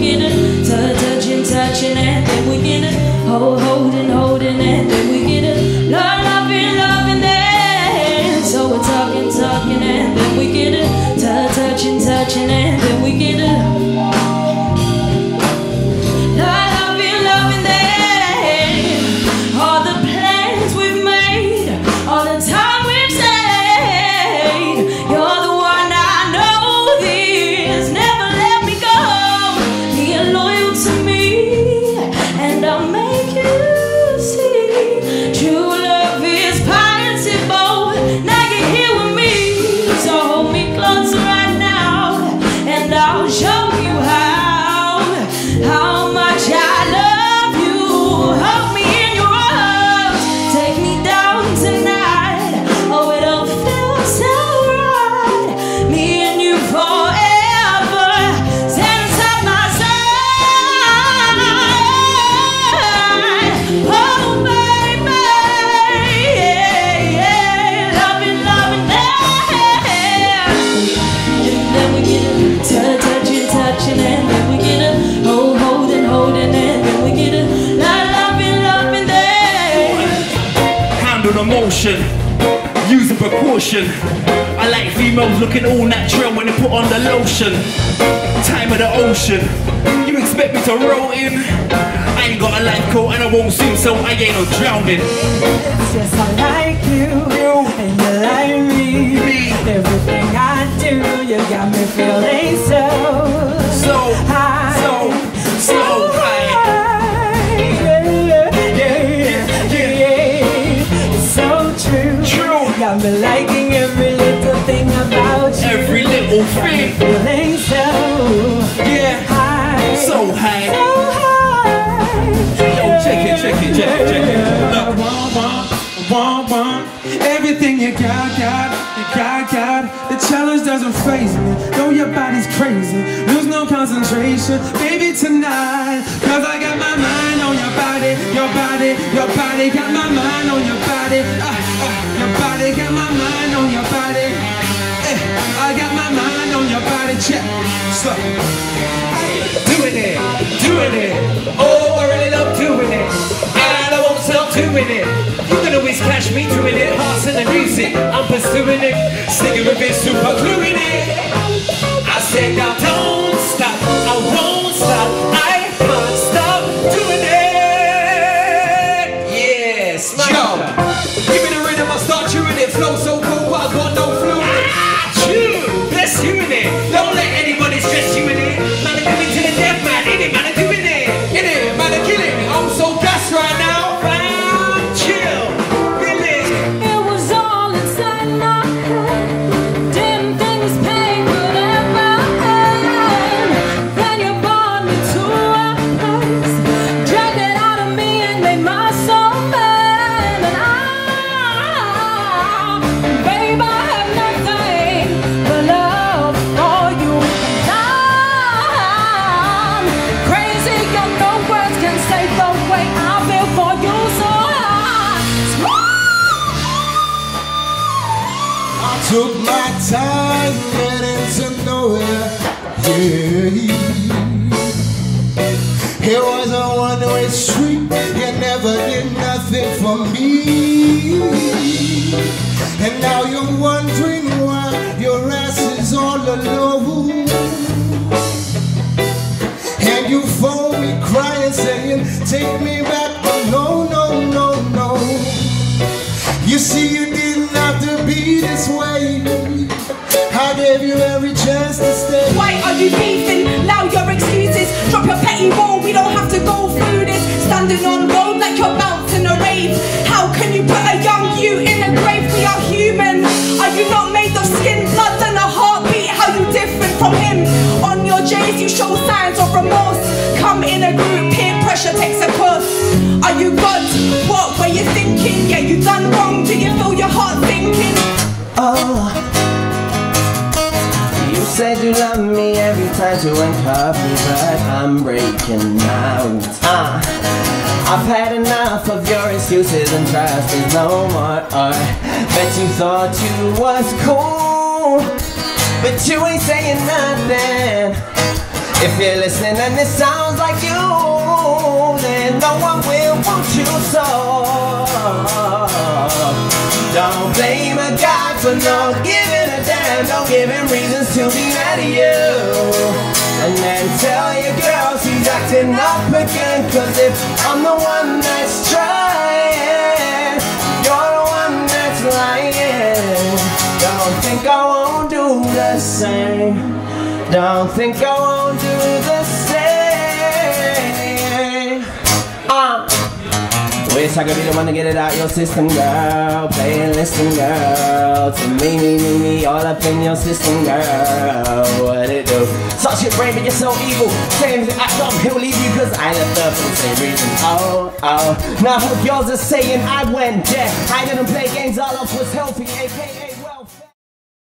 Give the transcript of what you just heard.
get a touching, touching, and then we get a hold, holding, holding, and then we get a love, loving, loving, then so we're talking, talking, and then we get a touching, touching, and motion, using precaution. I like females looking all natural when they put on the lotion. Time of the ocean, you expect me to roll in? I ain't got a life coat and I won't swim, so I ain't no drowning. It's just I like you, Got me liking every little thing about you. Every little thing, feeling so yeah, high, so high. so high. Yo, check it, check it, check it, check it. Look. want, want, want, want everything you got, got, you got, got. The challenge doesn't phase me, though your body's crazy. Lose no concentration, baby, tonight. Cause I got my mind on your body, your body, your body. Got my mind on your body, ah, ah, your body. Got my mind on your body. Eh, I got my mind on your body, check. So, doing it, doing it. Oh, I really love doing it. And I won't stop doing it. You can always catch me doing it. Hearts in the music, I'm pursuing it. Sticking with it, super gluing it. I said, now しむね took my time getting to know it. Yeah. It was a one-way street. You never did nothing for me. And now you're wondering why your ass is all alone. And you phone me crying, saying, Take me back. But no, no, no, no. You see, you gave you every chance to stay. Why are you beefing? Now your excuses. Drop your petty ball, we don't have to go through this. Standing on road like you're bouncing a rave. How can you put a young you in a grave? We are human. Are you not made of skin, blood, and a heartbeat? How you different from him? On your J's, you show signs of remorse. Come in a group, peer pressure takes a course. Are you God? To handcuff me, but I'm breaking out. Uh, I've had enough of your excuses and trust is no more. Uh, bet you thought you was cool, but you ain't saying nothing. If you're listening and it sounds like you, then no one will want you so. Don't blame a guy for not giving a damn. Don't give him reasons to be mad at you. And then tell your girls he's acting up again. Cause if I'm the one that's trying, you're the one that's lying. Don't think I won't do the same. Don't think I won't do the Wish I could be the one to get it out your system, girl. Play and listen, girl. To me, me, me, me, all up in your system, girl. What it do? Such your brain, but you're so evil. Saying to act up, he'll leave you cause I left her for the same reason. Oh, oh. Now, hope yours are saying I went there. I didn't play games, all of was healthy, aka.